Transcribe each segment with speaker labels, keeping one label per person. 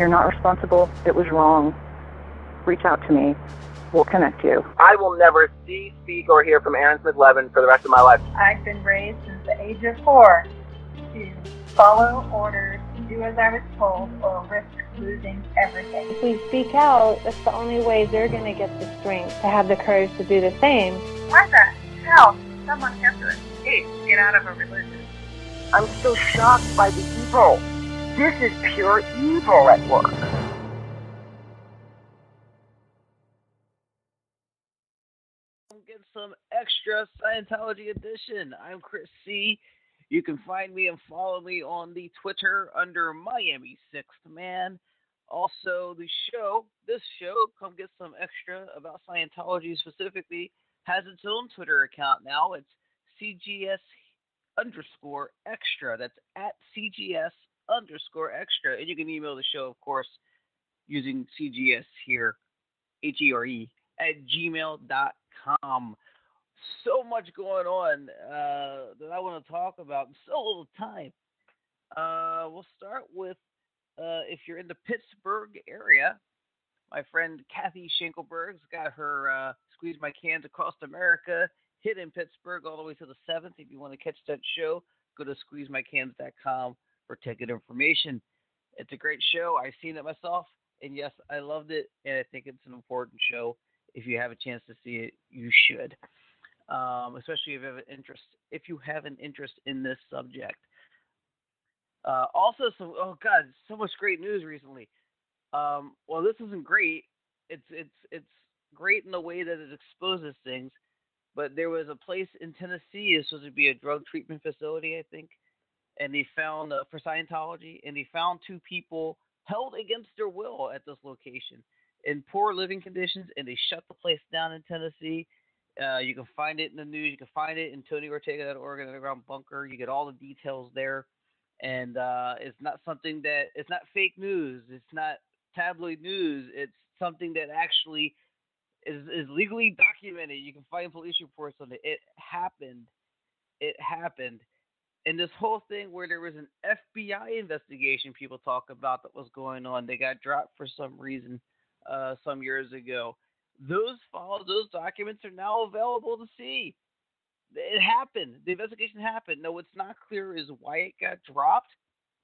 Speaker 1: You're not responsible. It was wrong. Reach out to me. We'll connect you.
Speaker 2: I will never see, speak, or hear from Aaron Smith Levin for the rest of my life.
Speaker 3: I've been raised since the age of four to follow orders, do as I was told, or risk losing everything.
Speaker 4: If we speak out, that's the only way they're going to get the strength to have the courage to do the same.
Speaker 3: Why the hell does someone have to escape, get out of a religion?
Speaker 2: I'm still shocked by the evil. This is pure evil at work.
Speaker 5: Get some extra Scientology edition. I'm Chris C. You can find me and follow me on the Twitter under Miami Sixth Man. Also, the show, this show, come get some extra about Scientology specifically, has its own Twitter account now. It's CGS underscore extra. That's at CGS underscore extra. And you can email the show, of course, using CGS here, H E R E, at gmail.com. So much going on uh, that I want to talk about in so little time. Uh, we'll start with uh, if you're in the Pittsburgh area, my friend Kathy Schenkelberg's got her uh, Squeeze My Cans Across America hit in Pittsburgh all the way to the 7th. If you want to catch that show, go to squeezemycans.com for ticket information. It's a great show. I've seen it myself, and yes, I loved it, and I think it's an important show. If you have a chance to see it, you should, um, especially if you have an interest. If you have an interest in this subject. Uh, also, some oh god, so much great news recently. Um, well, this isn't great. It's it's it's great in the way that it exposes things but there was a place in Tennessee. This was to be a drug treatment facility, I think, and they found uh, for Scientology, and they found two people held against their will at this location in poor living conditions, and they shut the place down in Tennessee. Uh, you can find it in the news. You can find it in Tony Ortega.org Underground Bunker. You get all the details there, and uh, it's not something that it's not fake news. It's not tabloid news. It's something that actually is is legally documented. You can find police reports on it. It happened. It happened. And this whole thing where there was an FBI investigation people talk about that was going on, they got dropped for some reason uh, some years ago. Those files, those documents are now available to see. It happened. The investigation happened. No, what's not clear is why it got dropped,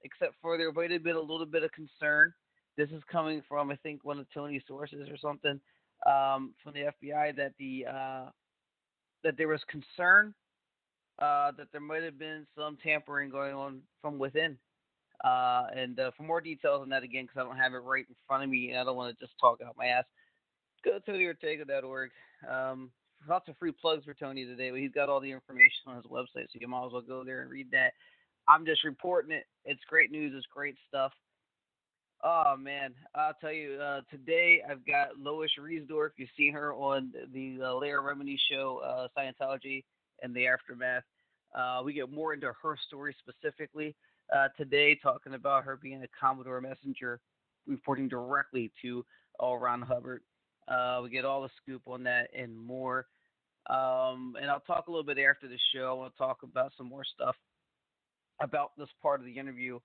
Speaker 5: except for there might have been a little bit of concern. This is coming from, I think, one of Tony's sources or something um, from the FBI that the uh, that there was concern uh, that there might have been some tampering going on from within. Uh, and uh, for more details on that, again, because I don't have it right in front of me, and I don't want to just talk out my ass, go to TonyOrtega.org. Um, lots of free plugs for Tony today, but he's got all the information on his website, so you might as well go there and read that. I'm just reporting it. It's great news. It's great stuff. Oh man, I'll tell you. Uh, today I've got Lois Reisdorf. You've seen her on the uh, Leah Remini show, uh, Scientology and the Aftermath. Uh, we get more into her story specifically uh, today, talking about her being a Commodore messenger, reporting directly to L. Ron Hubbard. Uh, we get all the scoop on that and more. Um, and I'll talk a little bit after the show. I want to talk about some more stuff about this part of the interview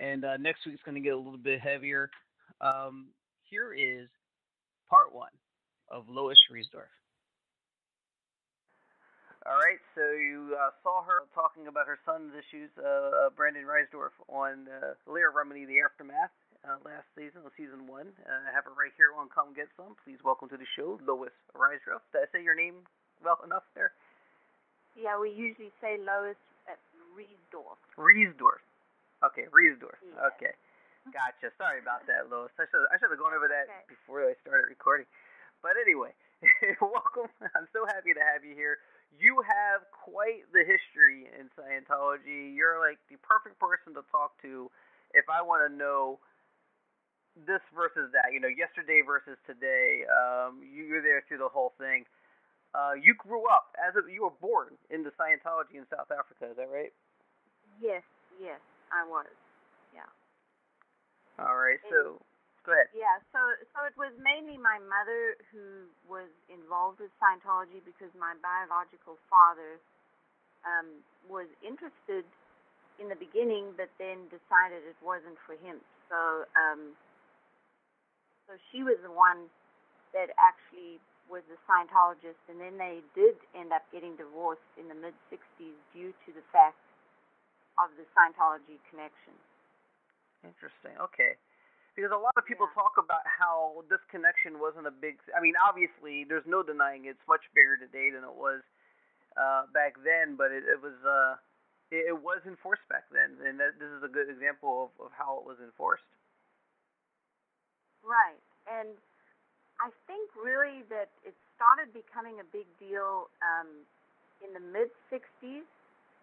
Speaker 5: and uh, next week's going to get a little bit heavier. Um, here is part one of Lois Reisdorf. All right, so you uh, saw her talking about her son's issues, uh, uh Brandon Reisdorf, on uh, Leah Remini, The Aftermath, uh, last season, season one. Uh, I have her right here on Come Get Some. Please welcome to the show, Lois Reisdorf. Did I say your name well enough there?
Speaker 6: Yeah, we usually say Lois Reisdorf.
Speaker 5: Reisdorf. Okay, Reisdorf. Yeah. Okay. Gotcha. Sorry about that, Lois. I should I should have gone over that okay. before I started recording. But anyway, welcome. I'm so happy to have you here. You have quite the history in Scientology. You're like the perfect person to talk to if I want to know this versus that. You know, yesterday versus today. Um, you're there through the whole thing. Uh, you grew up as a, you were born into Scientology in South Africa. Is that right?
Speaker 6: Yes. Yes. I was. Yeah.
Speaker 5: All right. So, go ahead.
Speaker 6: Yeah. So, so it was mainly my mother who was involved with Scientology because my biological father um, was interested in the beginning, but then decided it wasn't for him. So, um, So she was the one that actually was a Scientologist, and then they did end up getting divorced in the mid 60s due to the fact of the Scientology connection.
Speaker 5: Interesting. Okay. Because a lot of people
Speaker 6: Yeah.
Speaker 5: talk about how this connection wasn't a big. I mean, obviously, there's no denying it's much bigger today than it was uh, back then, but it, it was uh, it, it was enforced back then, and that, this is a good example of, of how it was enforced.
Speaker 6: Right. And I think really that it started becoming a big deal um, in the mid 60s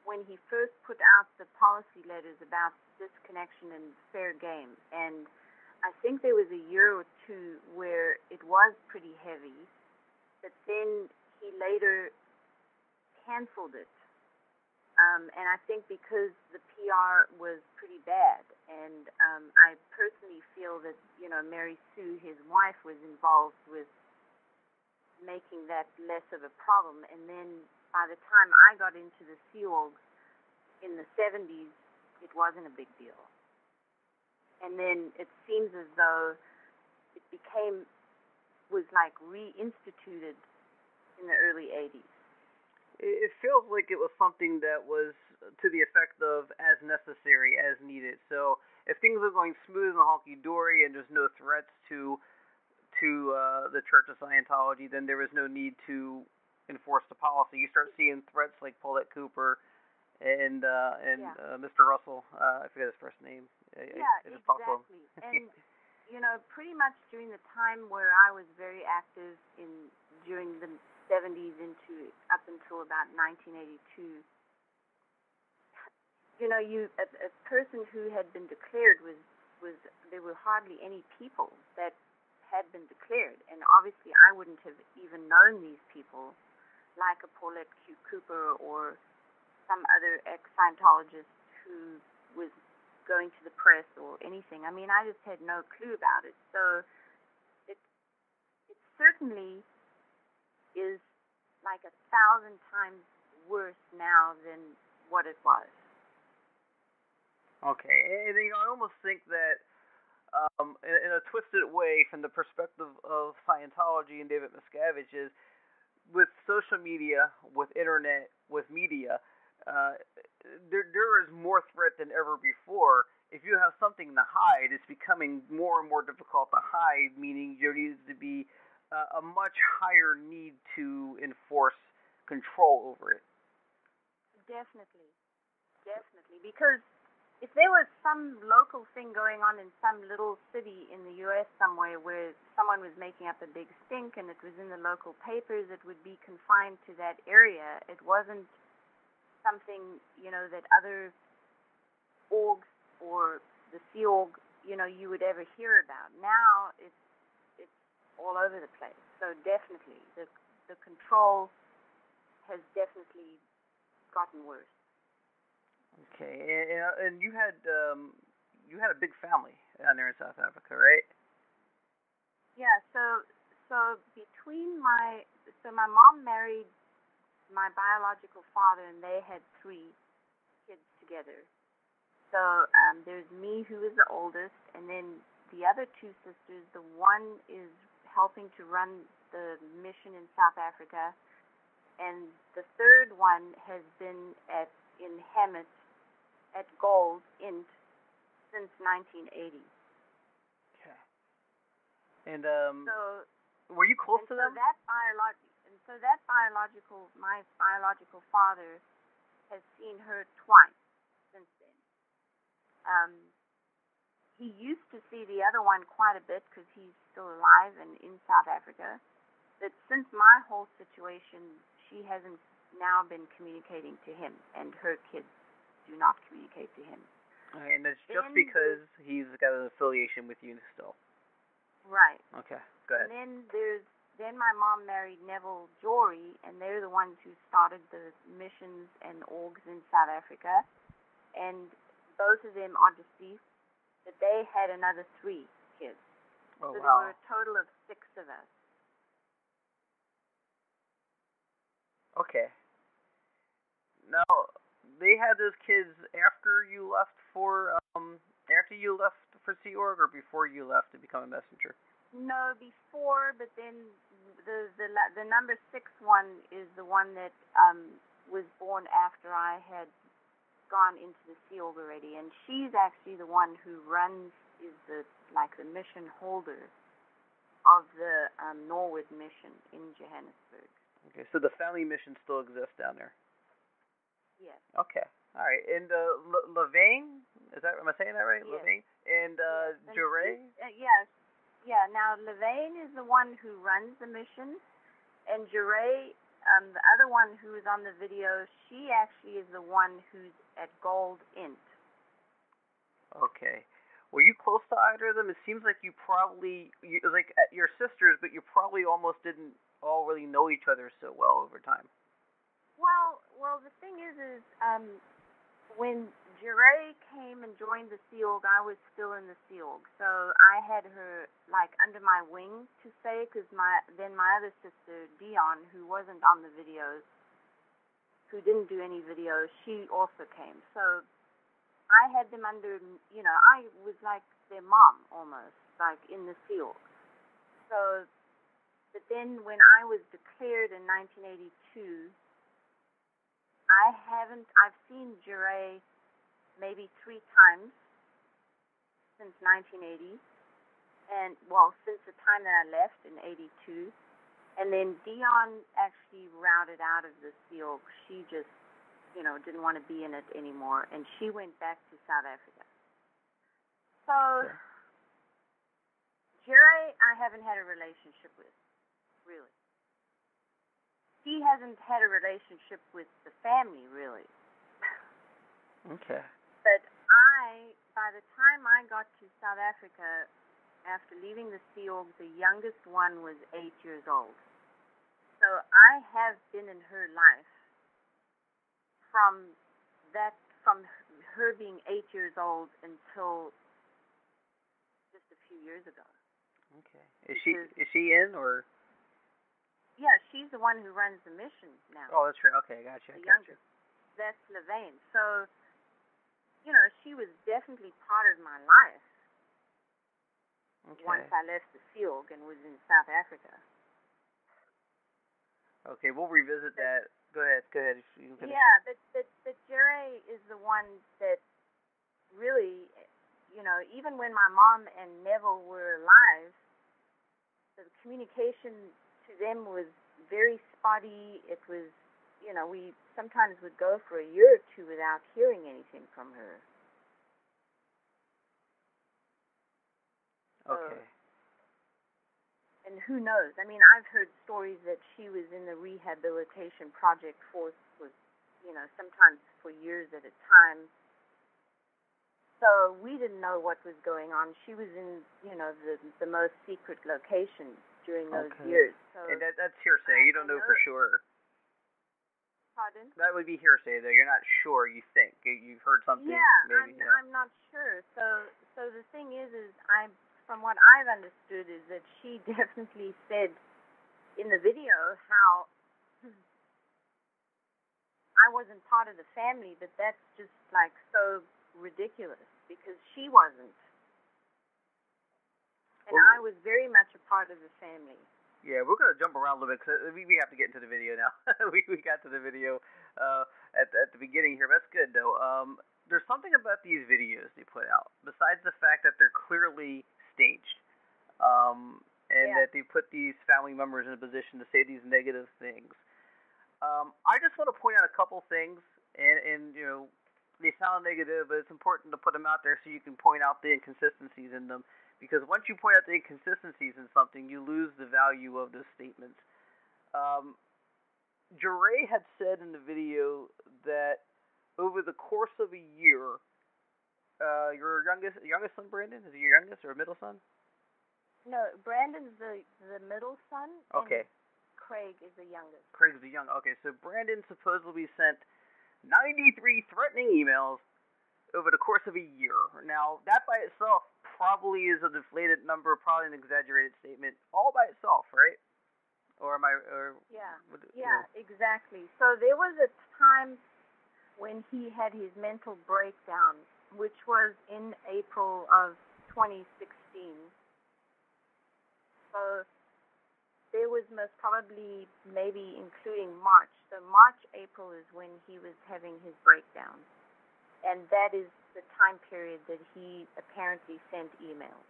Speaker 6: when he first put out the policy letters about disconnection and fair game. And I think there was a year or two where it was pretty heavy, but then he later canceled it. Um, and I think because the PR was pretty bad, and um, I personally feel that you know Mary Sue, his wife, was involved with making that less of a problem. And then by the time I got into the Sea Org in the 70s, it wasn't a big deal. And then it seems as though it became was like reinstituted in the early 80s.
Speaker 5: It, feels like it was something that was to the effect of as necessary, as needed. So if things are going smooth and honky dory, and there's no threats to to uh, the Church of Scientology, then there is no need to enforce the policy. You start seeing threats like Paulette Cooper and uh, and
Speaker 6: Yeah.
Speaker 5: uh, Mr. Russell. Uh, I forget his first name.
Speaker 6: Yeah,
Speaker 5: I just talked to him.
Speaker 6: exactly. and you know, pretty much during the time where I was very active in during the 70s into up until about 1982. You know, you a, a person who had been declared was was there were hardly any people that had been declared, and obviously I wouldn't have even known these people, like a Paulette Q. Cooper or some other ex-Scientologist who was going to the press or anything. I mean, I just had no clue about it. So it it certainly is like a thousand times worse now than what it was.
Speaker 5: Okay, and you know, I almost think that um, in, in a twisted way, from the perspective of Scientology and David Miscavige, is with social media, with internet, with media, uh, there there is more threat than ever before. If you have something to hide, it's becoming more and more difficult to hide. Meaning, there needs to be uh, a much higher need to enforce control over it.
Speaker 6: Definitely, definitely, because if there was some local thing going on in some little city in the U.S. somewhere where someone was making up a big stink and it was in the local papers, it would be confined to that area. It wasn't something, you know, that other orgs or the Sea Org, you know, you would ever hear about. Now it's it's all over the place. So definitely, the the control has definitely gotten worse.
Speaker 5: Okay, and, and- you had um, you had a big family down there in South Africa, right?
Speaker 6: Yeah, so so between my so my mom married my biological father and they had three kids together. So um there's me who is the oldest and then the other two sisters, the one is helping to run the mission in South Africa and the third one has been at in Hemet at Gold Int since 1980.
Speaker 5: Okay. And um,
Speaker 6: So
Speaker 5: were you close
Speaker 6: and
Speaker 5: to
Speaker 6: so
Speaker 5: them?
Speaker 6: that biolog- so that biological my biological father has seen her twice since then. Um, he used to see the other one quite a bit because he's still alive and in South Africa. But since my whole situation, she hasn't now been communicating to him, and her kids do not communicate to him.
Speaker 5: And it's just
Speaker 6: Then-
Speaker 5: because he's got an affiliation with you still.
Speaker 6: Right.
Speaker 5: Okay, go ahead.
Speaker 6: And then there's then my mom married Neville Jory, and they're the ones who started the missions and orgs in South Africa. And both of them are deceased, but they had another three kids.
Speaker 5: Oh
Speaker 6: so there were a total of six of us.
Speaker 5: Okay. Now they had those kids after you left for um after you left for Sea Org or before you left to become a messenger.
Speaker 6: No, before, but then the the the number six one is the one that um was born after I had gone into the field already, and she's actually the one who runs is the like the mission holder of the um, Norwood mission in Johannesburg.
Speaker 5: Okay, so the family mission still exists down there.
Speaker 6: Yes.
Speaker 5: Okay. All right. And uh, L- Levain, is that am I saying that right?
Speaker 6: Yes.
Speaker 5: Levain and uh,
Speaker 6: Yes,
Speaker 5: Jure.
Speaker 6: Uh, yes. Yeah. Now Levain is the one who runs the mission, and Jure, um, the other one who is on the video, she actually is the one who's at Gold Int.
Speaker 5: Okay. Were you close to either of them? It seems like you probably you, like uh, your sisters, but you probably almost didn't all really know each other so well over time.
Speaker 6: Well, well, the thing is, is um, when Jure came and joined the Sea Org, I was still in the Sea Org, so I had her like under my wing to say, because my then my other sister Dion, who wasn't on the videos, who didn't do any videos, she also came. So I had them under, you know, I was like their mom almost, like in the Sea Org. So, but then when I was declared in 1982. I haven't. I've seen Jure maybe three times since 1980, and well, since the time that I left in '82, and then Dion actually routed out of the seal. She just, you know, didn't want to be in it anymore, and she went back to South Africa. So, Jerry, I haven't had a relationship with, really he hasn't had a relationship with the family really.
Speaker 5: Okay.
Speaker 6: I, by the time I got to South Africa, after leaving the Sea Org, the youngest one was eight years old. So I have been in her life from that, from her being eight years old until just a few years ago.
Speaker 5: Okay. Is she is she in or?
Speaker 6: Yeah, she's the one who runs the mission now.
Speaker 5: Oh, that's right. Okay, I got gotcha.
Speaker 6: the
Speaker 5: gotcha.
Speaker 6: youngest. That's Levain. So, you know, she was definitely part of my life
Speaker 5: Okay.
Speaker 6: once I left the Sea Org and was in South Africa.
Speaker 5: Okay, we'll revisit that. Go ahead. Go ahead. You can finish.
Speaker 6: Yeah, but but but Jure is the one that really, you know, even when my mom and Neville were alive, the communication to them was very spotty. It was, you know, we sometimes would go for a year or two without hearing anything from her.
Speaker 5: Okay.
Speaker 6: and who knows? I mean, I've heard stories that she was in the rehabilitation project for, for you know, sometimes for years at a time. So we didn't know what was going on. She was in, you know, the the most secret location during those
Speaker 5: Okay.
Speaker 6: years. So,
Speaker 5: And that, that's hearsay. You don't know for sure.
Speaker 6: Pardon?
Speaker 5: That would be hearsay, though. You're not sure. You think You- you've heard something.
Speaker 6: Yeah,
Speaker 5: maybe.
Speaker 6: I'm,
Speaker 5: yeah.
Speaker 6: I'm not sure. So, so the thing is, is I'm from what I've understood is that she definitely said in the video how I wasn't part of the family, but that's just like so ridiculous because she wasn't, and
Speaker 5: Well-
Speaker 6: I was very much a part of the family.
Speaker 5: Yeah, we're gonna jump around a little bit because we, we have to get into the video now. we we got to the video uh, at at the beginning here. That's good though. Um, there's something about these videos they put out besides the fact that they're clearly staged, um, and
Speaker 6: Yeah.
Speaker 5: that they put these family members in a position to say these negative things. Um, I just want to point out a couple things, and and you know they sound negative, but it's important to put them out there so you can point out the inconsistencies in them because once you point out the inconsistencies in something, you lose the value of those statements. Um, Jure had said in the video that over the course of a year, uh, your youngest youngest son, Brandon, is he your youngest or a middle son?
Speaker 6: No, Brandon's the the middle son.
Speaker 5: Okay,
Speaker 6: And Craig is the youngest.
Speaker 5: Craig's the young. Okay, so Brandon supposedly sent 93 threatening emails over the course of a year. Now, that by itself probably is a deflated number, probably an exaggerated statement, all by itself, right? Or am I? Or
Speaker 6: Yeah.
Speaker 5: would- you
Speaker 6: Yeah,
Speaker 5: know,
Speaker 6: exactly. So there was a time when he had his mental breakdown, which was in April of 2016. So there was most probably maybe including March. So March, April is when he was having his breakdown. And that is the time period that he apparently sent emails.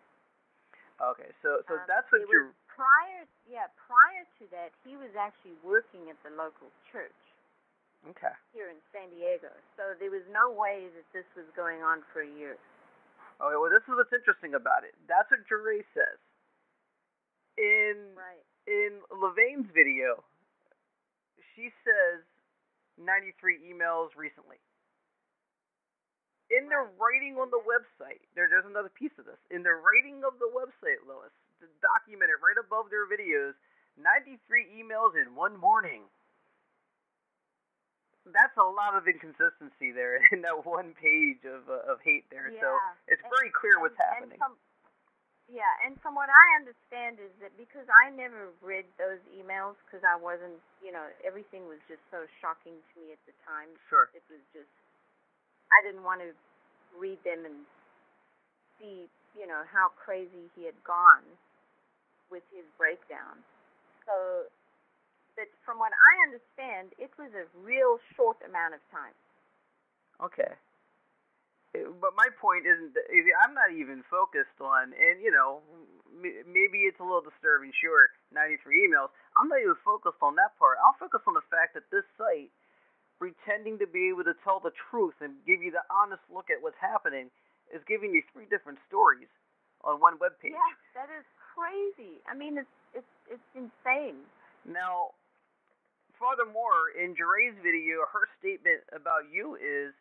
Speaker 5: Okay, so so
Speaker 6: Um,
Speaker 5: that's what you're.
Speaker 6: prior yeah, prior to that he was actually working at the local church
Speaker 5: Okay.
Speaker 6: here in San Diego. So there was no way that this was going on for a year.
Speaker 5: Okay, well, this is what's interesting about it. That's what Jure says. In
Speaker 6: Right.
Speaker 5: in Levaine's video, she says 93 emails recently. In the
Speaker 6: Right.
Speaker 5: writing on the website, there, there's another piece of this. In the writing of the website, Lois, to document it right above their videos, 93 emails in one morning. That's a lot of inconsistency there in that one page of uh, of hate there. So
Speaker 6: Yeah.
Speaker 5: it's
Speaker 6: And-
Speaker 5: very clear what's happening.
Speaker 6: And from, yeah, and from what I understand is that because I never read those emails because I wasn't, you know, everything was just so shocking to me at the time.
Speaker 5: Sure.
Speaker 6: It was just, I didn't want to read them and see, you know, how crazy he had gone with his breakdown. So, but from what I understand, it was a real short amount of time.
Speaker 5: Okay. Uh, But my point isn't. That, I'm not even focused on, and you know, maybe it's a little disturbing. Sure, 93 emails. I'm not even focused on that part. I'll focus on the fact that this site, pretending to be able to tell the truth and give you the honest look at what's happening, is giving you three different stories on one web page.
Speaker 6: Yes, that is crazy. I mean, it's it's it's insane.
Speaker 5: Now, furthermore, in Jure's video, her statement about you is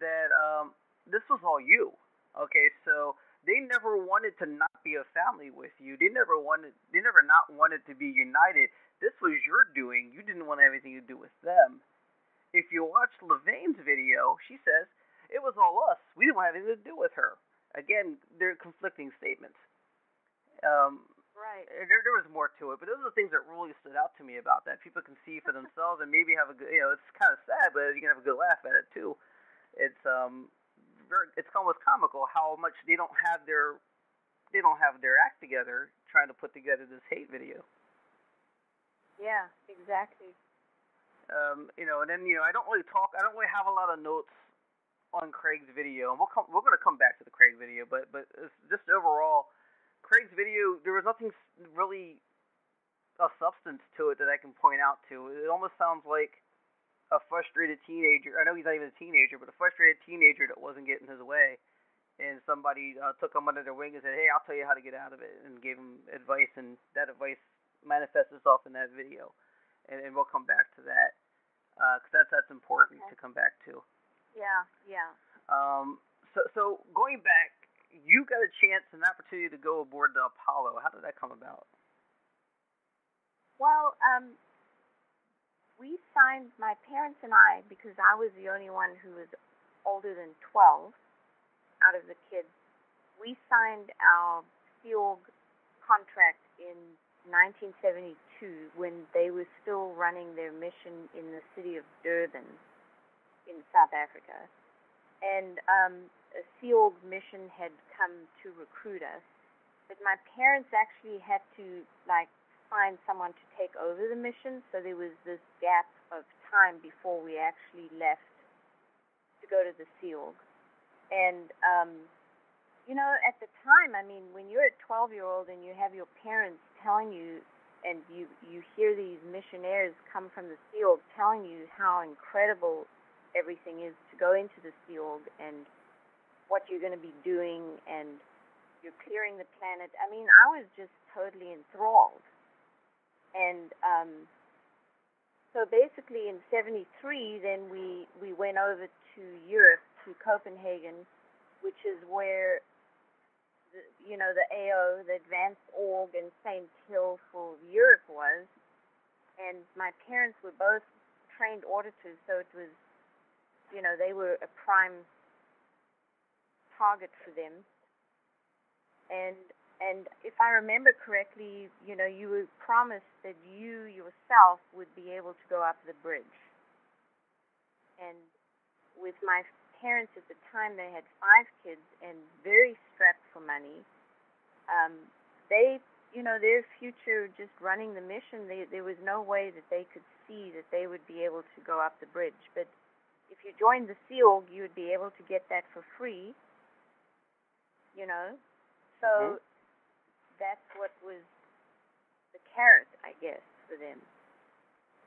Speaker 5: that um, this was all you. Okay, so they never wanted to not be a family with you. They never wanted. They never not wanted to be united. This was your doing. You didn't want to have anything to do with them. If you watch Levaine's video, she says it was all us. We didn't want anything to do with her. Again, they're conflicting statements. Um,
Speaker 6: Right.
Speaker 5: there, there was more to it, but those are the things that really stood out to me about that. People can see for themselves and maybe have a good, you know, it's kind of sad, but you can have a good laugh at it too. It's um, very, it's almost comical how much they don't have their, they don't have their act together trying to put together this hate video.
Speaker 6: Yeah, exactly.
Speaker 5: Um, you know, and then you know, I don't really talk, I don't really have a lot of notes on Craig's video, and we'll come, we're going to come back to the Craig video, but but it's just overall, Craig's video, there was nothing really a substance to it that I can point out to. It almost sounds like a frustrated teenager. I know he's not even a teenager, but a frustrated teenager that wasn't getting his way, and somebody uh, took him under their wing and said, "Hey, I'll tell you how to get out of it," and gave him advice, and that advice manifests itself in that video, and, and we'll come back to that because that's that's important
Speaker 6: Okay.
Speaker 5: to come back to.
Speaker 6: Yeah, yeah.
Speaker 5: Um, so so going back, you got a chance, an opportunity to go aboard the Apollo. How did that come about?
Speaker 6: Well, um, we signed my parents and I because I was the only one who was older than twelve out of the kids. We signed our Sea Org contract in 1972 when they were still running their mission in the city of Durban in South Africa. And um, a Sea Org mission had come to recruit us. But my parents actually had to, like, find someone to take over the mission, so there was this gap of time before we actually left to go to the Sea Org. And, um, you know, at the time, I mean, when you're a 12 year old and you have your parents telling you, and you, you hear these missionaries come from the Sea Org telling you how incredible everything is to go into the Sea Org and what you're going to be doing and you're clearing the planet. I mean, I was just totally enthralled. And um, so basically in 73, then we, we went over to Europe, to Copenhagen, which is where, you know, the AO, the Advanced Org and St. Hill for Europe was. And my parents were both trained auditors, so it was, you know, they were a prime target for them. And and if I remember correctly, you know, you were promised that you yourself would be able to go up the bridge. And with my parents at the time, they had five kids and very strapped for money. Um, they you know, their future just running the mission, they, there was no way that they could see that they would be able to go up the bridge. But if you joined the Sea Org, you would be able to get that for free. You know, so
Speaker 5: Mhm.
Speaker 6: that's what was the carrot, I guess, for them.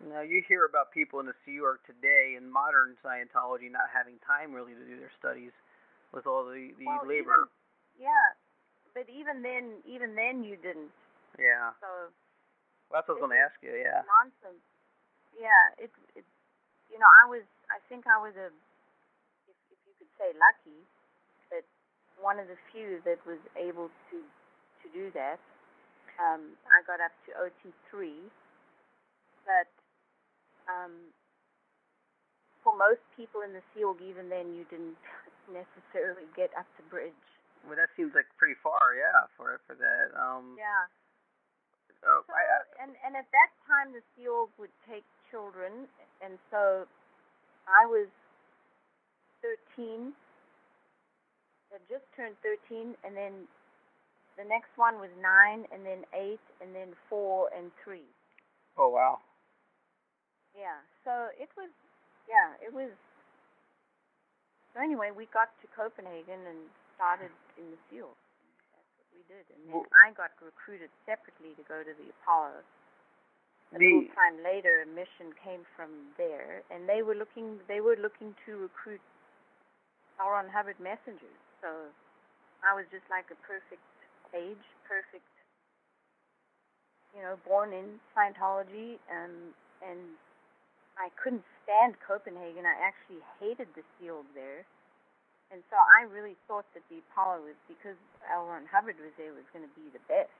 Speaker 5: Now you hear about people in the Sea Org today in modern Scientology not having time really to do their studies with all the the
Speaker 6: well,
Speaker 5: labor.
Speaker 6: Even, yeah, but even then, even then, you didn't.
Speaker 5: yeah,
Speaker 6: So
Speaker 5: well, that's what I was going to ask you. Yeah.
Speaker 6: nonsense. Yeah, it, it, you know, I was, I think I was a, if, if you could say lucky, that one of the few that was able to, to do that. Um, I got up to OT three, but um, for most people in the Sea Org, even then, you didn't necessarily get up the bridge.
Speaker 5: Well, that seems like pretty far. Yeah, for for that. Um.
Speaker 6: Yeah. So,
Speaker 5: I, I,
Speaker 6: and and at that time, the SEALs would take children, and so I was 13. I just turned 13, and then the next one was nine, and then eight, and then four, and three.
Speaker 5: oh wow.
Speaker 6: Yeah. So it was, yeah, it was. So anyway, we got to Copenhagen and started in the Sea Org. That's what we did, and then
Speaker 5: Well-
Speaker 6: I got recruited separately to go to the Apollo. A little time later, a mission came from there, and they were looking. They were looking to recruit L. Ron Hubbard messengers. So I was just like a perfect age, perfect. You know, born in Scientology, um, and and I couldn't stand Copenhagen. I actually hated the SEALs there, and so I really thought that the Apollo was because L. Ron Hubbard was there was going to be the best.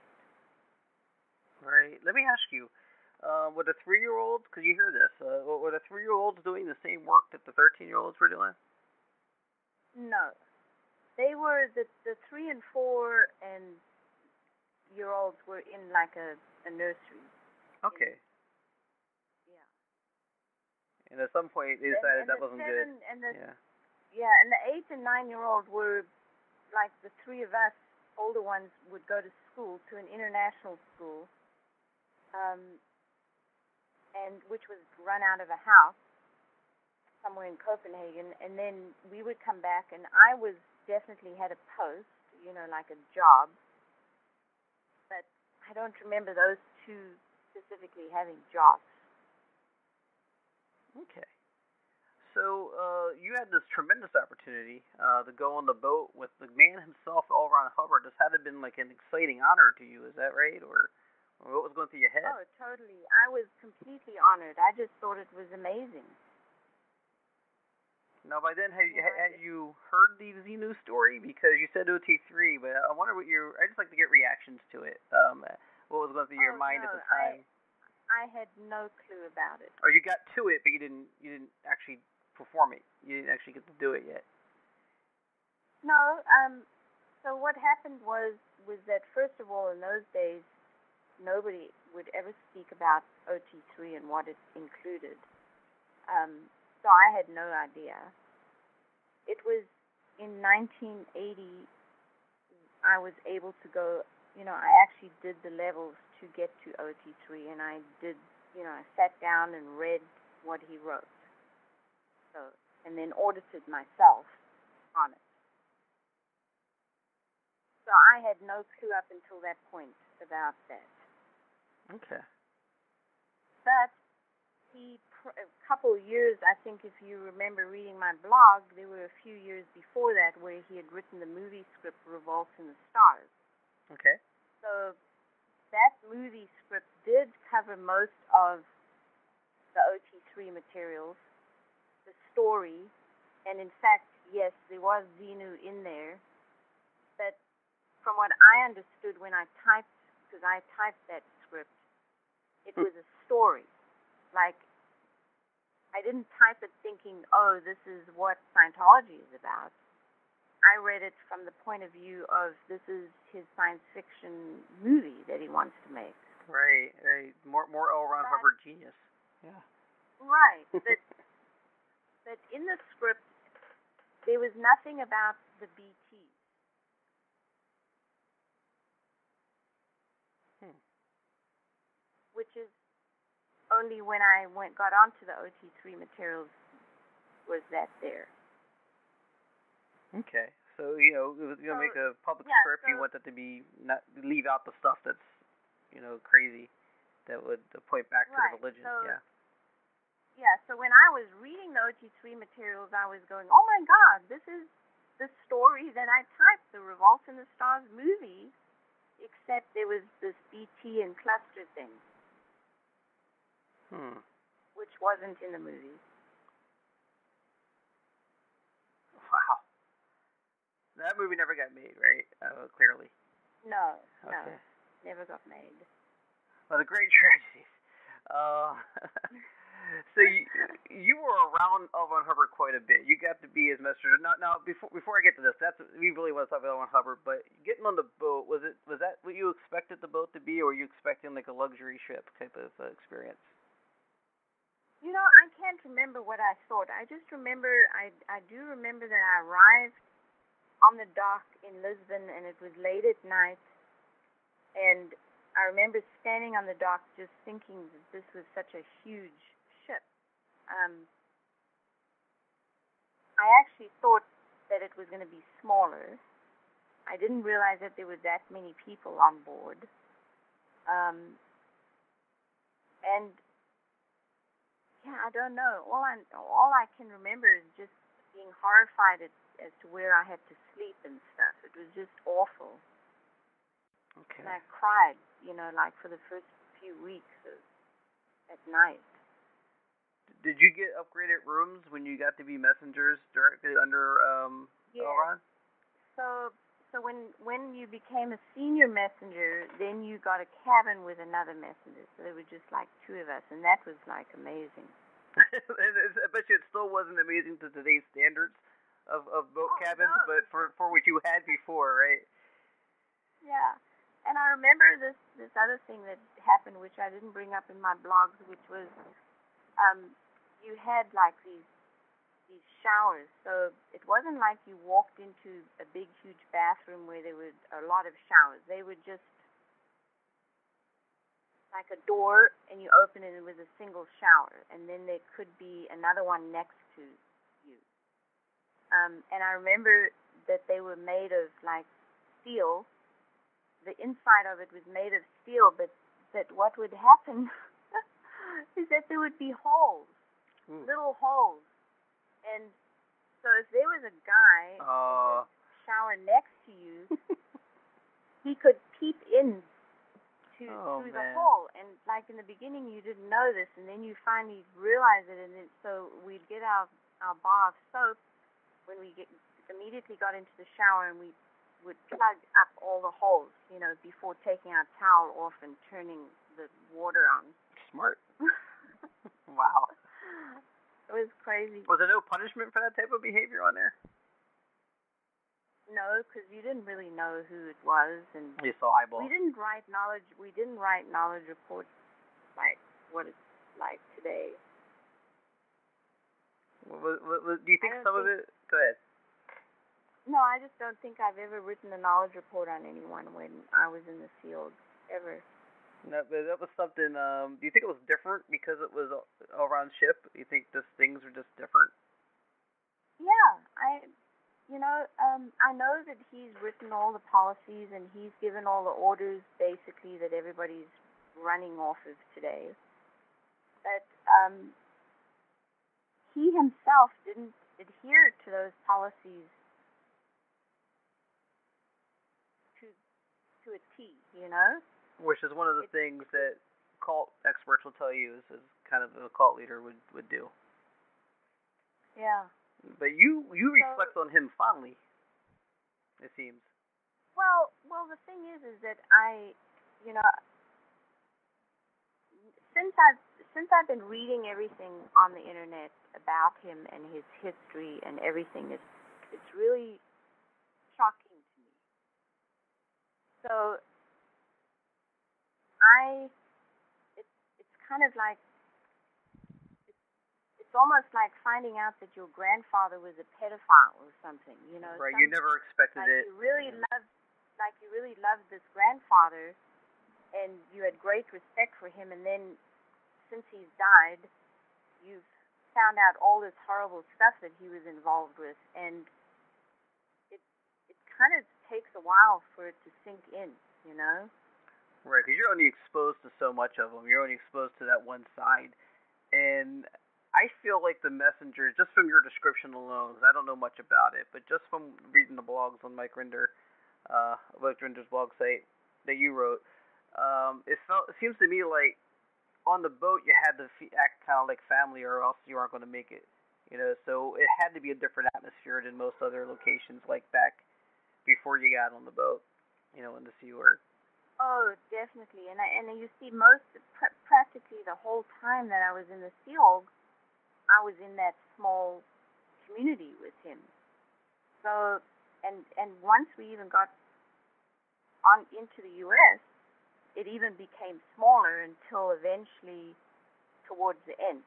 Speaker 5: right. Let me ask you. Uh, were the three-year-olds? Could you hear this? Uh, were the three-year-olds doing the same work that the thirteen-year-olds were doing?
Speaker 6: No. They were the the three and four and year olds were in like a, a nursery.
Speaker 5: Okay. And at some point they decided
Speaker 6: and
Speaker 5: that
Speaker 6: the
Speaker 5: wasn't good.
Speaker 6: And the,
Speaker 5: Yeah.
Speaker 6: yeah, and the eight and nine year old were like the three of us older ones would go to school to an international school, um, and which was run out of a house somewhere in Copenhagen, and then we would come back, and I was definitely had a post, you know, like a job, but I don't remember those two specifically having jobs.
Speaker 5: Okay. So uh, you had this tremendous opportunity uh, to go on the boat with the man himself, L. Ron Hubbard. This had to have been like an exciting honor to you. Is that right, or, or what was going through your head?
Speaker 6: Oh, totally. I was completely honored. I just thought it was amazing.
Speaker 5: Now, by then, had, you-
Speaker 6: Yeah,
Speaker 5: had you heard the Xenu story? Because you said OT3, but I wonder what your. I just like to get reactions to it. Um, what was going through your
Speaker 6: Oh,
Speaker 5: mind at the time?
Speaker 6: I had no clue about it.
Speaker 5: Or you got to it, but you didn't. You didn't actually perform it. You didn't actually get to do it yet.
Speaker 6: No, um, so what happened was was that first of all, in those days, nobody would ever speak about OT3 and what it included. Um, so I had no idea. It was in 1980 I was able to go. You know, I actually did the levels to get to OT3, and I did. You know, I sat down and read what he wrote. So, and then audited myself on it. So I had no clue up until that point about that.
Speaker 5: Okay.
Speaker 6: But he, a couple of years, I think, if you remember reading my blog, there were a few years before that where he had written the movie script Revolt in the Stars.
Speaker 5: Okay.
Speaker 6: So that movie script did cover most of the OT3 materials, the story, and in fact, yes, there was Xenu in there. But from what I understood when I typed, because I typed that script, it
Speaker 5: Hmm.
Speaker 6: was a story. Like, I didn't type it thinking, oh, this is what Scientology is about. I read it from the point of view of this is his science fiction movie that he wants to make.
Speaker 5: Right, right. More, more L. Ron Hubbard genius. Yeah.
Speaker 6: Right, but but in the script there was nothing about the BT.
Speaker 5: Hmm.
Speaker 6: Which is only when I went got onto the OT3 materials was that there.
Speaker 5: Okay. So you know, it was gonna
Speaker 6: So,
Speaker 5: make a public
Speaker 6: yeah,
Speaker 5: script. you want that to be not leave out the stuff that's you know crazy, that would point back to the religion.
Speaker 6: so-
Speaker 5: yeah.
Speaker 6: Yeah, so when I was reading the OT3 materials, I was going, oh my God, this is the story that I typed, the Revolt in the Stars movie, except there was this BT and cluster thing,
Speaker 5: Hmm.
Speaker 6: which wasn't in the movie.
Speaker 5: Wow. That movie never got made, right? Uh, clearly.
Speaker 6: No, no, never got made.
Speaker 5: Well, the great tragedies. Uh, so you you were around. Ron Hubbard quite a bit. You got to be his messenger. Now, now before before I get to this, that's we really want to talk about. Ron Hubbard. But getting on the boat was it was that what you expected the boat to be, or were you expecting like a luxury ship type of uh, experience?
Speaker 6: You know, I can't remember what I thought. I just remember, I, I do remember that I arrived on the dock in Lisbon and it was late at night. And I remember standing on the dock just thinking that this was such a huge ship. Um, I actually thought that it was going to be smaller. I didn't realize that there were that many people on board. Um, and yeah, I don't know. All I all I can remember is just being horrified at, as to where I had to sleep and stuff. It was just awful.
Speaker 5: Okay.
Speaker 6: And I cried, you know, like for the first few weeks of, at night.
Speaker 5: Did you get upgraded rooms when you got to be messengers directly under um
Speaker 6: Yeah.
Speaker 5: L.
Speaker 6: So so when when you became a senior messenger, then you got a cabin with another messenger. So there were just like two of us, and that was like amazing.
Speaker 5: I bet you it still wasn't amazing to today's standards of, of boat
Speaker 6: Oh,
Speaker 5: cabins,
Speaker 6: no.
Speaker 5: but for for what you had before, right?
Speaker 6: Yeah. And I remember this this other thing that happened which I didn't bring up in my blogs, which was um you had like these these showers. So it wasn't like you walked into a big huge bathroom where there were a lot of showers. They were just like a door and you open it and it was a single shower and then there could be another one next to. Um and I remember that they were made of like steel the inside of it was made of steel, but that what would happen is that there would be holes,
Speaker 5: Ooh.
Speaker 6: little holes, and so if there was a guy in
Speaker 5: Uh,
Speaker 6: the shower next to you, he could peep in to
Speaker 5: Oh,
Speaker 6: through
Speaker 5: man.
Speaker 6: the hole, and like in the beginning you didn't know this, and then you finally realize it, and then, so we'd get our our bar of soap when we get immediately got into the shower, and we would plug up all the holes, you know, before taking our towel off and turning the water on.
Speaker 5: smart. wow.
Speaker 6: It was crazy.
Speaker 5: Was there no punishment for that type of behavior on there?
Speaker 6: No, because you didn't really know who it was, and
Speaker 5: You saw eyeball.
Speaker 6: we didn't write knowledge. We didn't write knowledge reports like what it's like today.
Speaker 5: Was, was, was, do you think
Speaker 6: I
Speaker 5: some of it? Go ahead.
Speaker 6: No, I just don't think I've ever written a knowledge report on anyone when I was in the field ever.
Speaker 5: No, but that was something. Um, do you think it was different because it was around ship? Do you think those things were just different?
Speaker 6: Yeah, I, you know, um, I know that he's written all the policies and he's given all the orders basically that everybody's running off of today. But um, he himself didn't adhere to those policies to to a T, you know.
Speaker 5: Which is one of the
Speaker 6: It's-
Speaker 5: things that cult experts will tell you is, is kind of a cult leader would would do.
Speaker 6: Yeah.
Speaker 5: But you you
Speaker 6: So-
Speaker 5: reflect on him fondly. It seems.
Speaker 6: Well, well, the thing is, is that I, you know, since I've since I've been reading everything on the internet about him and his history and everything, it's it's really shocking to me. So I, it's it's kind of like it's it's almost like finding out that your grandfather was a pedophile or something. You know,
Speaker 5: right.
Speaker 6: some-
Speaker 5: You never expected
Speaker 6: like
Speaker 5: it.
Speaker 6: you really
Speaker 5: and-
Speaker 6: loved like you really loved this grandfather and you had great respect for him and then since he's died, you've found out all this horrible stuff that he was involved with, and it it kind of takes a while for it to sink in, you know.
Speaker 5: Right, because you're only exposed to so much of them. You're only exposed to that one side, and I feel like the messenger, just from your description alone, I don't know much about it, but just from reading the blogs on Mike Rinder, uh, Mike Rinder's blog site that you wrote, um, it felt it seems to me like on the boat you had to act kind of like family, or else you aren't going to make it. You know, so it had to be a different atmosphere than most other locations, like back before you got on the boat. You know, in the Sea Org.
Speaker 6: Oh, definitely. And I, and you see, most pr- practically the whole time that I was in the Sea I was in that small community with him. So, and and once we even got on into the U.S., it even became smaller until eventually towards the end.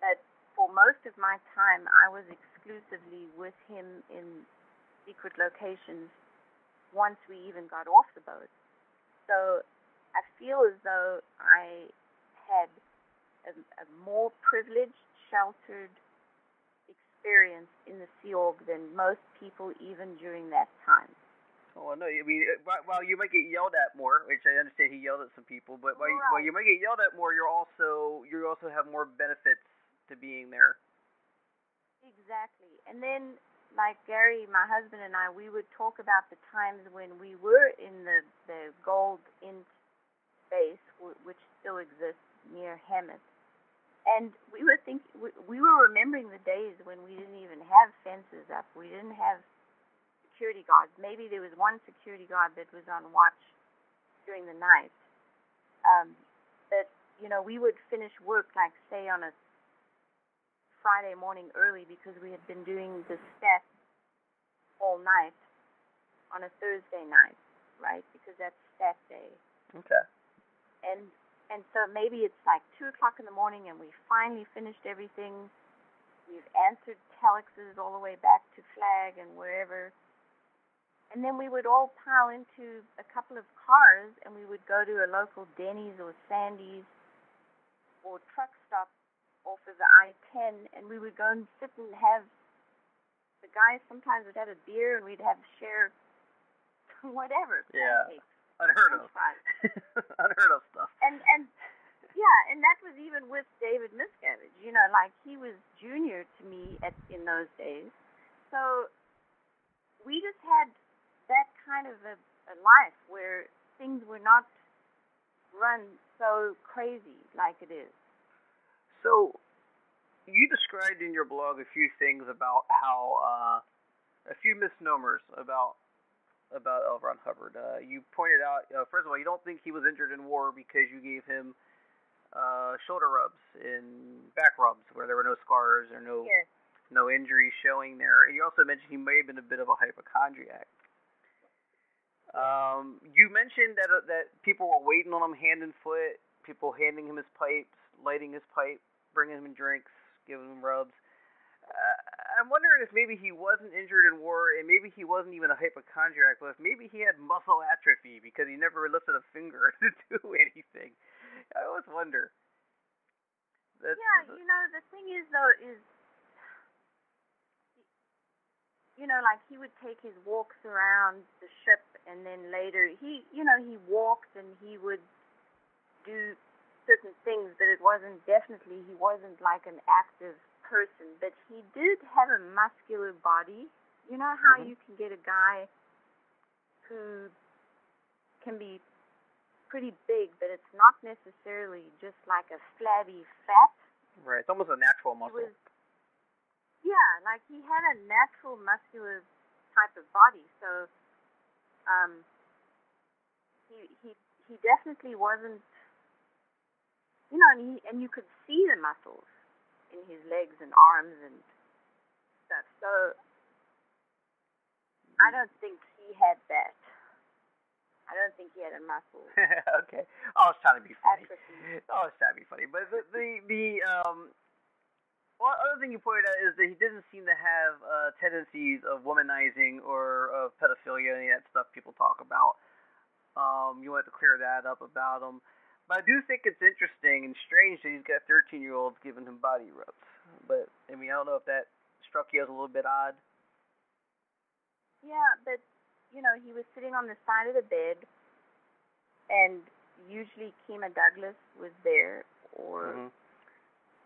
Speaker 6: But for most of my time, I was exclusively with him in secret locations once we even got off the boat. So I feel as though I had a, a more privileged, sheltered experience in the Sea Org than most people even during that time.
Speaker 5: Oh no! I mean, while you might get yelled at more, which I understand he yelled at some people, but while,
Speaker 6: right.
Speaker 5: while you might get yelled at more, you're also you also have more benefits to being there.
Speaker 6: Exactly, and then like Gary, my husband and I, we would talk about the times when we were in the the gold in space, which still exists near Hemet, and we were think we, we were remembering the days when we didn't even have fences up, we didn't have security guards. Maybe there was one security guard that was on watch during the night. Um, but you know, we would finish work like say on a Friday morning early because we had been doing the stat all night on a Thursday night, right? Because that's stat day.
Speaker 5: Okay.
Speaker 6: And and so maybe it's like two o'clock in the morning and we finally finished everything. We've answered telexes all the way back to flag and wherever. And then we would all pile into a couple of cars and we would go to a local Denny's or Sandy's or truck stop off of the I-10, and we would go and sit and have. The guys sometimes would have a beer, and we'd have share whatever.
Speaker 5: Yeah.
Speaker 6: Pancakes,
Speaker 5: Unheard of. Unheard of stuff.
Speaker 6: And and yeah, and that was even with David Miscavige. You know, like he was junior to me at in those days. So we just had that kind of a, a life where things were not run so crazy like it is.
Speaker 5: So, you described in your blog a few things about how uh, a few misnomers about about L. Ron Hubbard. Uh, you pointed out, uh, first of all, you don't think he was injured in war because you gave him uh, shoulder rubs and back rubs where there were no scars or no
Speaker 6: yes.
Speaker 5: no injuries showing there. And you also mentioned he may have been a bit of a hypochondriac. Um, you mentioned that uh, that people were waiting on him hand and foot, people handing him his pipes, lighting his pipe, bringing him drinks, giving him rubs. Uh, I'm wondering if maybe he wasn't injured in war, and maybe he wasn't even a hypochondriac, but if maybe he had muscle atrophy because he never lifted a finger to do anything. I always wonder.
Speaker 6: That's, yeah, you know, the thing is though is, you know, like he would take his walks around the ship, and then later he, you know, he walked and he would do certain things, but it wasn't definitely he wasn't like an active person, but he did have a muscular body. You know how
Speaker 5: mm-hmm.
Speaker 6: you can get a guy who can be pretty big, but it's not necessarily just like a flabby fat.
Speaker 5: Right, it's almost a natural muscle.
Speaker 6: Was, yeah, like he had a natural muscular type of body, so um, he he he definitely wasn't. You know, and he and you could see the muscles in his legs and arms and stuff. So I don't think he had that. I don't think he had a muscle.
Speaker 5: okay. I was trying to be funny.
Speaker 6: Atrophy.
Speaker 5: I was trying to be funny. But the the, the um one other thing you pointed out is that he didn't seem to have uh, tendencies of womanizing or of pedophilia, any of that stuff people talk about. Um, you wanted to clear that up about him. But I do think it's interesting and strange that he's got 13 year olds giving him body rubs. But I mean, I don't know if that struck you as a little bit odd.
Speaker 6: Yeah, but you know, he was sitting on the side of the bed, and usually Kima Douglas was there, or
Speaker 5: Mhm.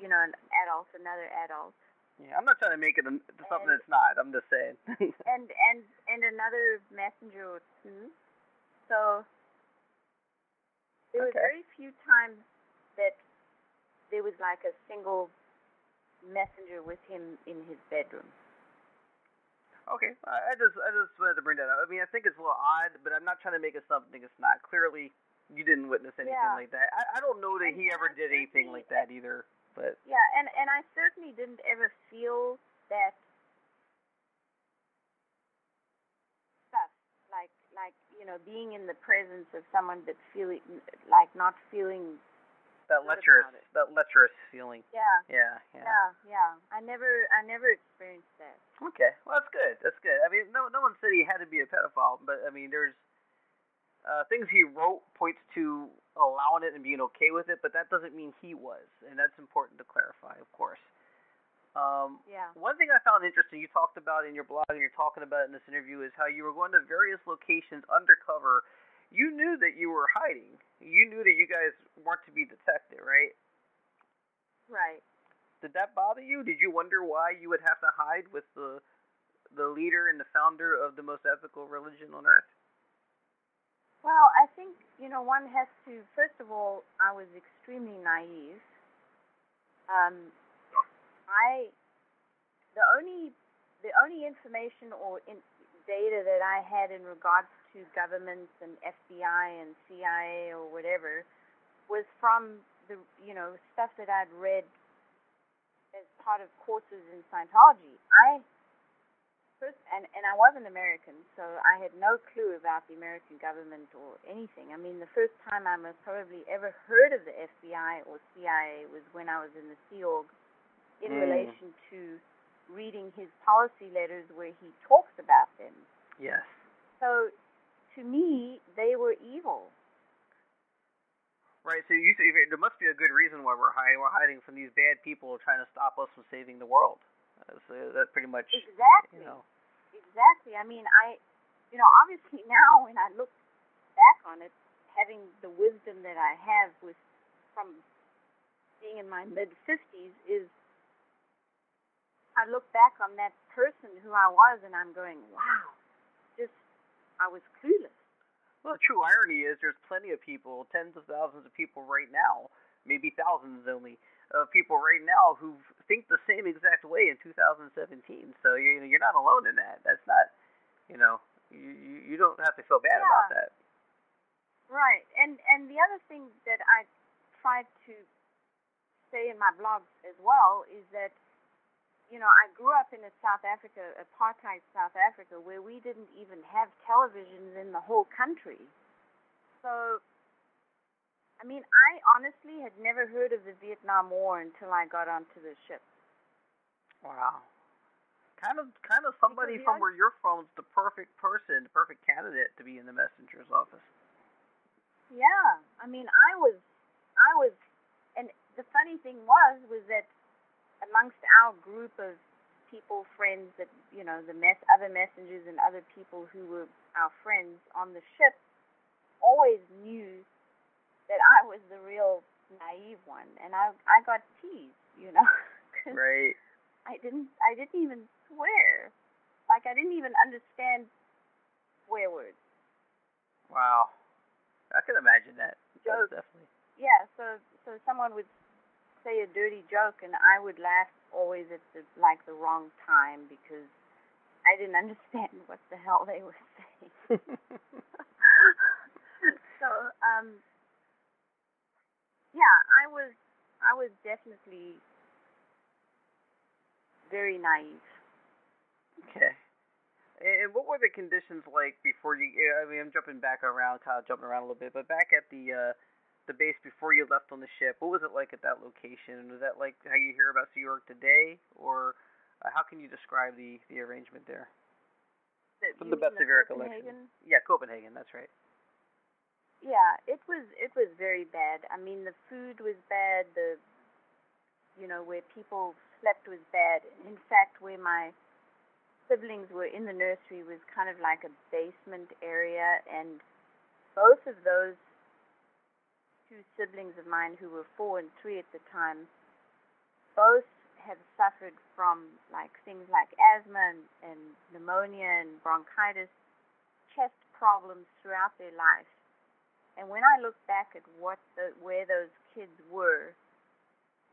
Speaker 6: You know, an adult, another adult,
Speaker 5: Yeah, I'm not trying to make it a, something
Speaker 6: And-
Speaker 5: that's not. I'm just saying.
Speaker 6: and and and another messenger or two. So there were
Speaker 5: Okay.
Speaker 6: very few times that there was like a single messenger with him in his bedroom.
Speaker 5: okay, I, I just I just wanted to bring that up. I mean, I think it's a little odd, but I'm not trying to make it something it's not. Clearly, you didn't witness anything
Speaker 6: Yeah.
Speaker 5: like that. I, I don't know that
Speaker 6: And-
Speaker 5: he ever did anything like that either. But
Speaker 6: Yeah, and and I certainly didn't ever feel that stuff like like you know being in the presence of someone but feeling like not feeling
Speaker 5: that lecherous that lecherous feeling.
Speaker 6: yeah
Speaker 5: Yeah, yeah.
Speaker 6: yeah yeah I never I never experienced that.
Speaker 5: Okay, well that's good. That's good. I mean, no no one said he had to be a pedophile, but I mean, there's uh, things he wrote points to allowing it and being okay with it, but that doesn't mean he was, and that's important to clarify, of course. Um,
Speaker 6: Yeah.
Speaker 5: One thing I found interesting, you talked about in your blog and you're talking about in this interview, is how you were going to various locations undercover. You knew that you were hiding. You knew that you guys weren't to be detected, right?
Speaker 6: Right.
Speaker 5: Did that bother you? Did you wonder why you would have to hide with the the leader and the founder of the most ethical religion on earth?
Speaker 6: Well, I think you know one has to. First of all, I was extremely naive. Um, I the only the only information or in, data that I had in regards to governments and FBI and CIA or whatever was from the you know stuff that I'd read as part of courses in Scientology. I first and and I wasn't American, so I had no clue about the American government or anything. I mean, the first time I most probably ever heard of the FBI or CIA was when I was in the Sea Org in
Speaker 5: Mm.
Speaker 6: relation to reading his policy letters where he talks about them.
Speaker 5: Yes.
Speaker 6: So to me, they were evil.
Speaker 5: Right. So you there must be a good reason why we're hiding. We're hiding from these bad people trying to stop us from saving the world. So that pretty much.
Speaker 6: Exactly.
Speaker 5: You know.
Speaker 6: Exactly. I mean, I, you know, obviously now when I look back on it, having the wisdom that I have with from being in my mid fifties is, I look back on that person who I was, and I'm going, wow, just I was clueless.
Speaker 5: Well, the true irony is there's plenty of people, tens of thousands of people right now, maybe thousands only, of people right now who think the same exact way in 2017. So you know, you're not alone in that. That's not, you know, you you don't have to feel bad
Speaker 6: Yeah.
Speaker 5: about that.
Speaker 6: Right. And and the other thing that I tried to say in my blogs as well is that you know, I grew up in a South Africa, apartheid South Africa, where we didn't even have televisions in the whole country. So, I mean, I honestly had never heard of the Vietnam War until I got onto the ship.
Speaker 5: Wow. Kind of, kind of somebody from where you're from is the perfect person, the perfect candidate to be in the messenger's office.
Speaker 6: Yeah, I mean, I was, I was, and the funny thing was, was that amongst our group of people, friends that you know, the mess, other messengers and other people who were our friends on the ship, always knew that I was the real naive one, and I, I got teased, you know, 'cause
Speaker 5: Right.
Speaker 6: I didn't, I didn't even swear, like I didn't even understand swear words.
Speaker 5: Wow. I can imagine that. That's definitely.
Speaker 6: Yeah, so so someone would say a dirty joke, and I would laugh always at the like the wrong time because I didn't understand what the hell they were saying. so um, yeah, I was I was definitely very naive.
Speaker 5: Okay. And what were the conditions like before you? I mean, I'm jumping back around, kind of jumping around a little bit, but back at the uh, the base before you left on the ship, what was it like at that location? And Was that like how you hear about Sea Org today, or uh, how can you describe the the arrangement there? From the best of your recollection. Yeah, Copenhagen. That's right.
Speaker 6: Yeah, it was it was very bad. I mean, the food was bad. The you know where people slept was bad. In fact, where my siblings were in the nursery was kind of like a basement area, and both of those two siblings of mine who were four and three at the time, both have suffered from like things like asthma and, and pneumonia and bronchitis, chest problems throughout their life. And when I look back at what the where those kids were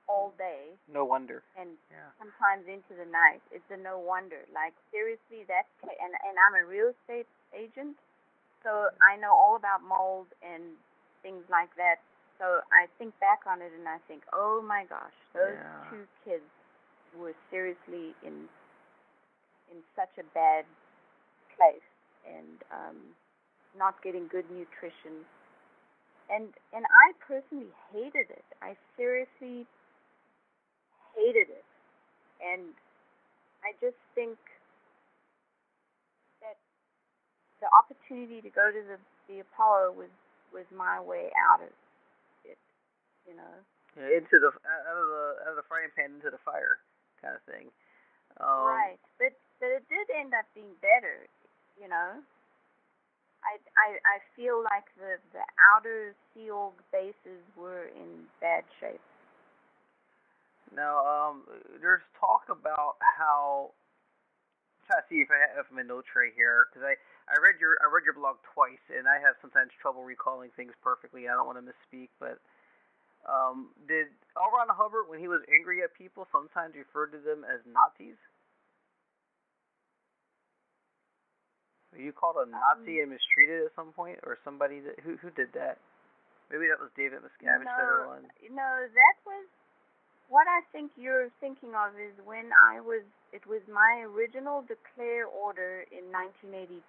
Speaker 6: all day,
Speaker 5: No wonder.
Speaker 6: and
Speaker 5: Yeah.
Speaker 6: sometimes into the night. It's a no wonder. Like seriously, that and and I'm a real estate agent, so I know all about mold and things like that. So I think back on it and I think, oh my gosh, those
Speaker 5: Yeah.
Speaker 6: two kids were seriously in in such a bad place and um, not getting good nutrition. And and I personally hated it. I seriously hated it. And I just think that the opportunity to go to the, the Apollo was, was my way out of it, you know.
Speaker 5: Yeah, into the out of the out of the frying pan into the fire kind of thing. Um,
Speaker 6: right. But but it did end up being better, you know. I, I, I feel like the, the outer Sea Org bases were in bad shape.
Speaker 5: Now, um, there's talk about how. I'm trying to see if I have my notes right here because I, I read your I read your blog twice and I have sometimes trouble recalling things perfectly. I don't want to misspeak, but um, did L. Ron Hubbard when he was angry at people sometimes referred to them as Nazis? You called a Nazi um, and mistreated at some point, or somebody that who who did that? Maybe that was David Miscavige
Speaker 6: no,
Speaker 5: later on.
Speaker 6: No, that was what I think you're thinking of is when I was it was my original declare order in 1982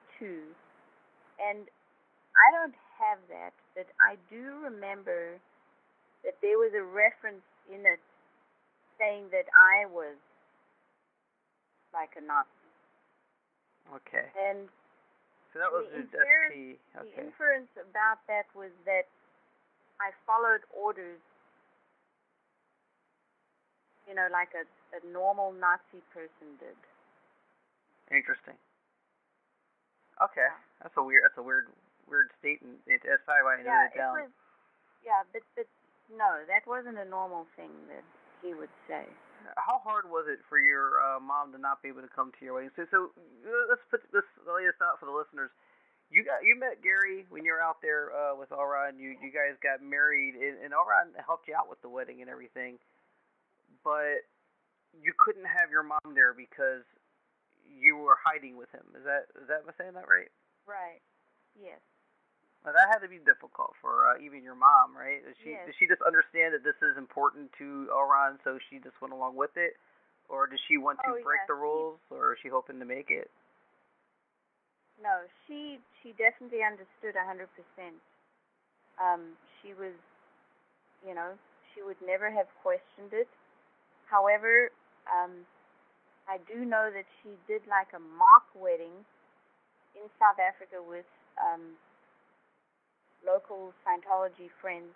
Speaker 6: and I don't have that but I do remember that there was a reference in it saying that I was like a Nazi
Speaker 5: Okay,
Speaker 6: and
Speaker 5: so that was
Speaker 6: the
Speaker 5: his
Speaker 6: inference- the
Speaker 5: Okay.
Speaker 6: inference about that was that I followed orders, you know, like a, a normal Nazi person did.
Speaker 5: Interesting. Okay, that's a weird. That's a weird, weird statement. It, that's probably why I
Speaker 6: yeah,
Speaker 5: it down.
Speaker 6: was. Yeah, but but no, that wasn't a normal thing that he would say.
Speaker 5: How hard was it for your uh, mom to not be able to come to your wedding? So, so uh, let's put this lay this out for the listeners. You got you met Gary when you were out there uh, with Elron. You you guys got married, and, and helped you out with the wedding and everything. But you couldn't have your mom there because you were hiding with him. Is that is that am I saying that right?
Speaker 6: Right. Yes.
Speaker 5: Now, that had to be difficult for uh, even your mom, right? Does she
Speaker 6: Yes.
Speaker 5: does she just understand that this is important to Elron, so she just went along with it, or does she want to
Speaker 6: Oh,
Speaker 5: break the rules, or is she hoping to make it?
Speaker 6: No, she she definitely understood a hundred percent. Um, she was, you know, she would never have questioned it. However, um, I do know that she did like a mock wedding in South Africa with um, local Scientology friends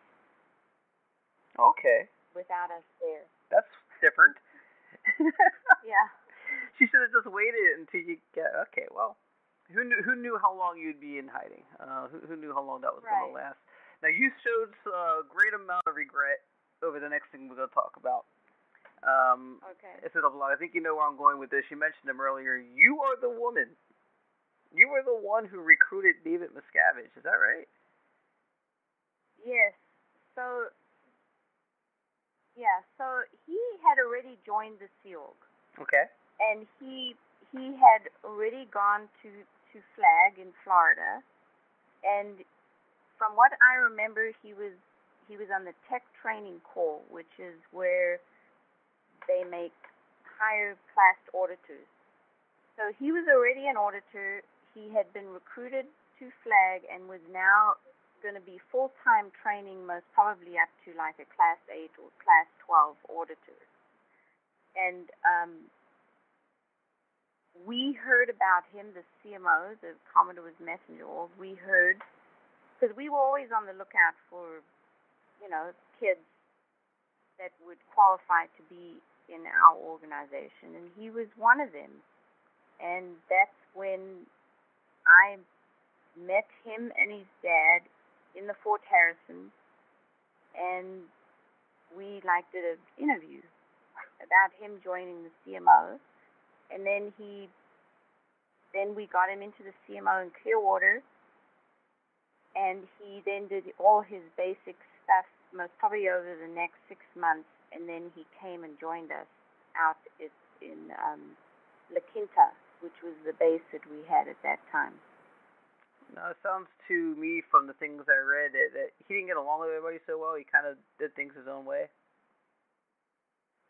Speaker 5: Okay,
Speaker 6: without us there.
Speaker 5: that's different.
Speaker 6: Yeah.
Speaker 5: she should have just waited until you get. Okay, well, who knew who knew how long you'd be in hiding? Uh, who who knew how long that was going to last? Now you showed a great amount of regret over the next thing we're going to talk about. Um,
Speaker 6: Okay.
Speaker 5: It's the blog. I think you know where I'm going with this. You mentioned him earlier. You are the woman. You were the one who recruited David Miscavige. Is that right?
Speaker 6: Yes. So, yeah. So he had already joined the Sea Org.
Speaker 5: Okay.
Speaker 6: and he he had already gone to to Flag in Florida, and from what I remember, he was he was on the Tech Training Corps, which is where they make higher class auditors. So he was already an auditor. He had been recruited to Flag and was now going to be full time training, most probably up to like a Class 8 or Class 12 auditor. And um, we heard about him, the CMO, the Commodore Messenger, we heard because we were always on the lookout for, you know, kids that would qualify to be in our organization, and he was one of them. And that's when I met him and his dad in the Fort Harrison, and we like did an interview about him joining the CMO, and then he, then we got him into the CMO in Clearwater, and he then did all his basic stuff, most probably over the next six months, and then he came and joined us out in um, La Quinta, which was the base that we had at that time.
Speaker 5: No, it sounds to me from the things I read that, that he didn't get along with everybody so well. He kind of did things his own way.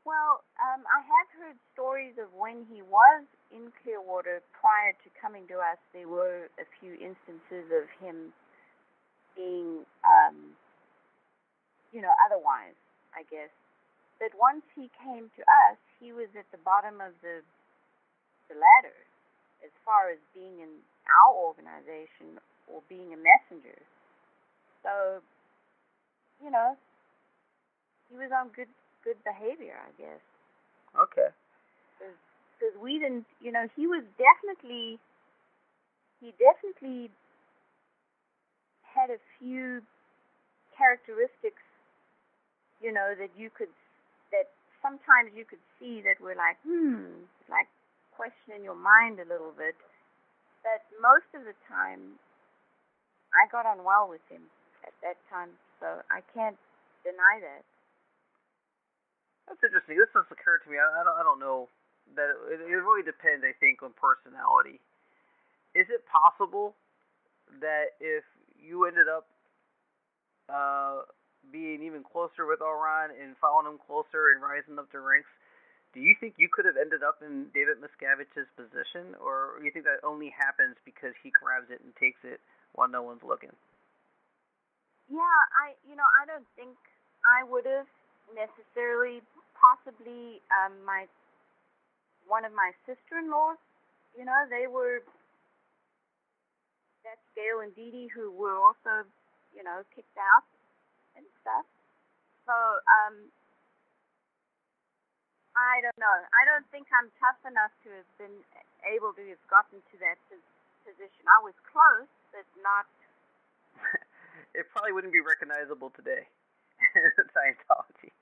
Speaker 6: Well, um, I have heard stories of when he was in Clearwater prior to coming to us. There were a few instances of him being, um, you know, otherwise, I guess. But once he came to us, he was at the bottom of the the ladder as far as being in our organization or being a messenger. So, you know, he was on good good behavior, I guess.
Speaker 5: Okay.
Speaker 6: Because we didn't, you know, he was definitely, he definitely had a few characteristics, you know, that you could, that sometimes you could see that were like, hmm, like questioning your mind a little bit but most of the time, I got on well with him at that time, so I can't deny that.
Speaker 5: That's interesting. This has occurred to me. I, I don't. I don't know that it, it really depends. I think on personality. Is it possible that if you ended up uh, being even closer with Elron and following him closer and rising up the ranks, do you think you could have ended up in David Miscavige's position, or do you think that only happens because he grabs it and takes it while no one's looking?
Speaker 6: Yeah, I you know I don't think I would have necessarily. Possibly, um, my one of my sister-in-laws, you know, they were that's Gail and Dee Dee who were also, you know, kicked out and stuff. So, um, I don't know. I don't think I'm tough enough to have been able to have gotten to that position. I was close, but not.
Speaker 5: it probably wouldn't be recognizable today in Scientology.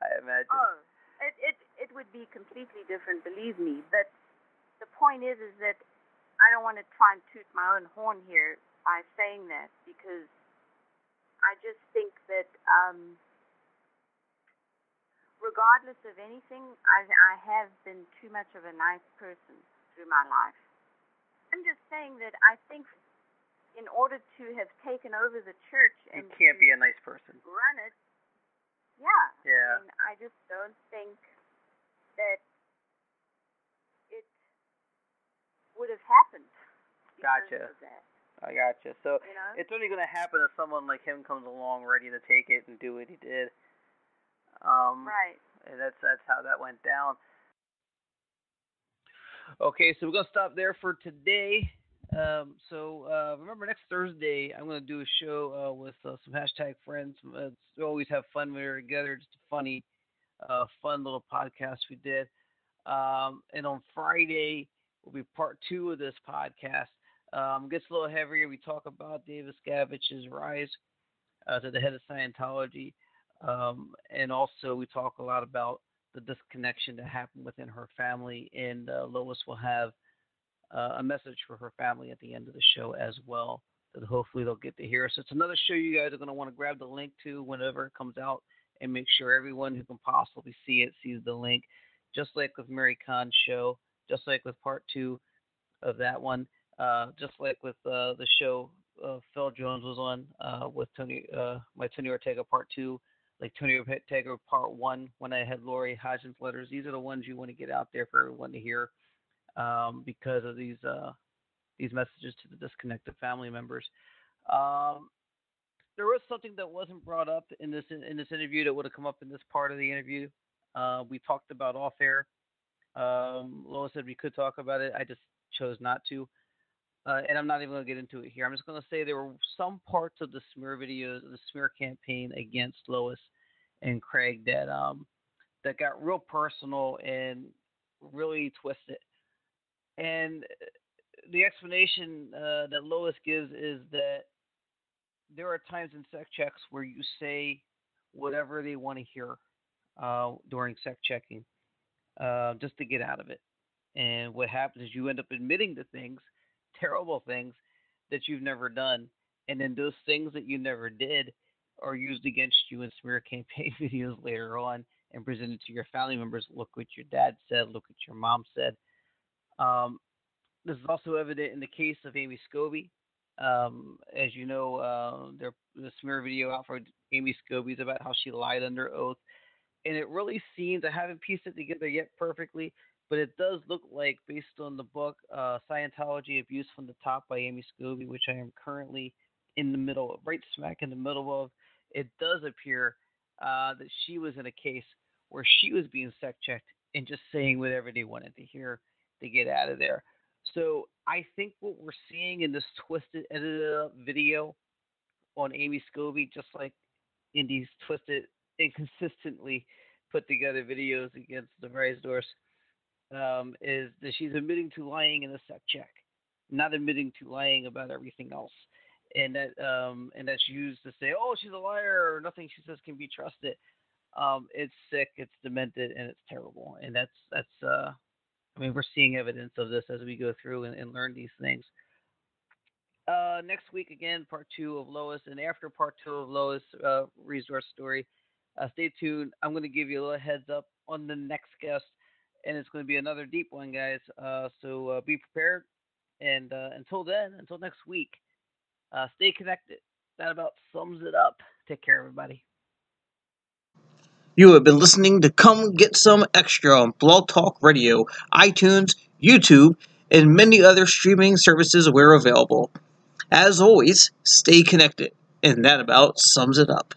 Speaker 5: I imagine.
Speaker 6: Oh, it it it would be completely different. Believe me. But the point is, is that I don't want to try and toot my own horn here by saying that because I just think that. um regardless of anything, I, I have been too much of a nice person through my life. I'm just saying that I think in order to have taken over the church and
Speaker 5: you can't be a nice person.
Speaker 6: Run it. Yeah.
Speaker 5: Yeah.
Speaker 6: I, mean, I just don't think that it would have happened.
Speaker 5: Gotcha. I gotcha. So
Speaker 6: you know?
Speaker 5: it's only going to happen if someone like him comes along ready to take it and do what he did. Um,
Speaker 6: right.
Speaker 5: And that's that's how that went down. Okay, so we're gonna stop there for today. Um, so uh, remember, next Thursday I'm gonna do a show uh, with uh, some hashtag friends. Uh, we always have fun when we're together. Just a funny, uh, fun little podcast we did. Um, and on Friday will be part two of this podcast. Um, gets a little heavier. We talk about David Miscavige's rise uh, to the head of Scientology. Um, and also, we talk a lot about the disconnection that happened within her family. And uh, Lois will have uh, a message for her family at the end of the show as well that hopefully they'll get to hear. So it's another show you guys are going to want to grab the link to whenever it comes out and make sure everyone who can possibly see it sees the link. Just like with Mary Khan's show, just like with part two of that one, uh, just like with uh, the show uh, Phil Jones was on uh, with Tony, my Tony Ortega part two like Tony Ortega Part One when I had Lori Hodgson's letters. These are the ones you want to get out there for everyone to hear um, because of these uh, these messages to the disconnected family members. Um, there was something that wasn't brought up in this in this interview that would have come up in this part of the interview. Uh, we talked about off air. Um, Lois said we could talk about it. I just chose not to. Uh, and I'm not even going to get into it here. I'm just going to say there were some parts of the smear videos, the smear campaign against Lois and Craig that um that got real personal and really twisted. And the explanation uh, that Lois gives is that there are times in sex checks where you say whatever they want to hear uh, during sex checking, uh, just to get out of it. And what happens is you end up admitting to things, terrible things that you've never done, and then those things that you never did are used against you in smear campaign videos later on and presented to your family members. Look what your dad said. Look what your mom said. Um, this is also evident in the case of Amy Scobee. Um, as you know, uh, there, the smear video out for Amy Scobee's about how she lied under oath, and it really seems I haven't pieced it together yet perfectly, but it does look like, based on the book uh, Scientology Abuse from the Top by Amy Scobee, which I am currently in the middle, of, right smack in the middle of, it does appear uh, that she was in a case where she was being sex checked and just saying whatever they wanted to hear to get out of there. So I think what we're seeing in this twisted, edited video on Amy Scobee, just like in these twisted, inconsistently put together videos against the Reisdorfs, um, is that she's admitting to lying in the sex check, not admitting to lying about everything else. And that um, and that's used to say, oh, she's a liar, or nothing she says can be trusted. Um, it's sick, it's demented, and it's terrible. And that's that's uh, I mean, we're seeing evidence of this as we go through and, and learn these things. Uh, next week, again, part two of Lois, and after part two of Lois' uh, Reisdorf story, uh, stay tuned. I'm going to give you a little heads up on the next guest, and it's going to be another deep one, guys. Uh, so uh, be prepared. And uh, until then, until next week, uh, stay connected. That about sums it up. Take care, everybody.
Speaker 7: You have been listening to Come Get Sum Extra on Blog Talk Radio, iTunes, YouTube, and many other streaming services where available. As always, stay connected, and that about sums it up.